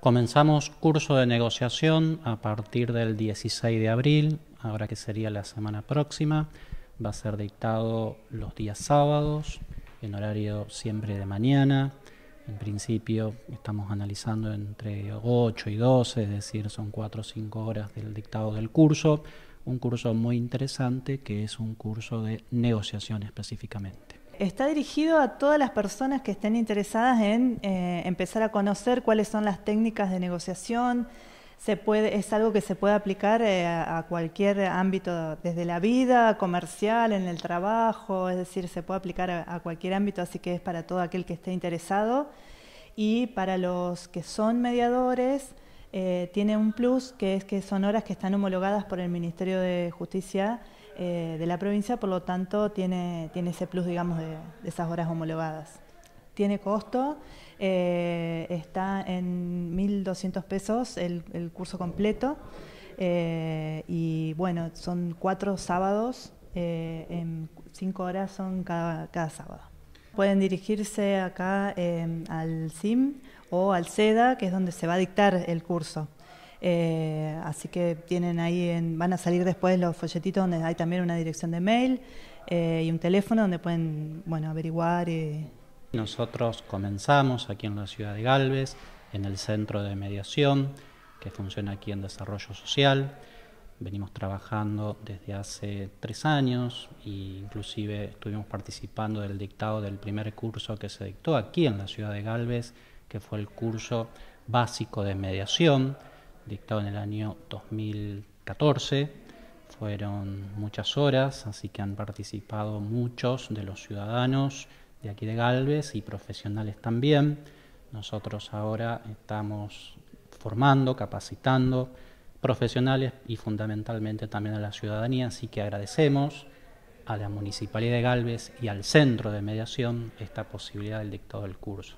Comenzamos curso de negociación a partir del 16 de abril, ahora que sería la semana próxima. Va a ser dictado los días sábados, en horario siempre de mañana. En principio estamos analizando entre 8 y 12, es decir, son 4 o 5 horas del dictado del curso. Un curso muy interesante que es un curso de negociación específicamente. Está dirigido a todas las personas que estén interesadas en eh, empezar a conocer cuáles son las técnicas de negociación. Es algo que se puede aplicar eh, a cualquier ámbito, desde la vida comercial, en el trabajo, es decir, se puede aplicar a, cualquier ámbito, así que es para todo aquel que esté interesado. Y para los que son mediadores, eh, tiene un plus que es que son horas que están homologadas por el Ministerio de Justicia eh, de la provincia, por lo tanto tiene, tiene ese plus, digamos, de, esas horas homologadas. Tiene costo, eh, está en 1.200 pesos el, curso completo eh, y bueno, son cuatro sábados, cinco horas son cada, cada sábado. Pueden dirigirse acá al CIM o al SEDA, que es donde se va a dictar el curso. Eh, así que tienen ahí, en, van a salir después los folletitos donde hay también una dirección de mail eh, y un teléfono donde pueden bueno, averiguar. Nosotros comenzamos aquí en la ciudad de Galvez, en el centro de mediación que funciona aquí en Desarrollo Social. Venimos trabajando desde hace tres años e inclusive estuvimos participando del dictado del primer curso que se dictó aquí en la ciudad de Galvez, que fue el curso básico de mediación dictado en el año 2014. Fueron muchas horas, así que han participado muchos de los ciudadanos de aquí de Galvez y profesionales también. Nosotros ahora estamos formando, capacitando profesionales y fundamentalmente también a la ciudadanía, así que agradecemos a la Municipalidad de Galvez y al Centro de Mediación esta posibilidad del dictado del curso.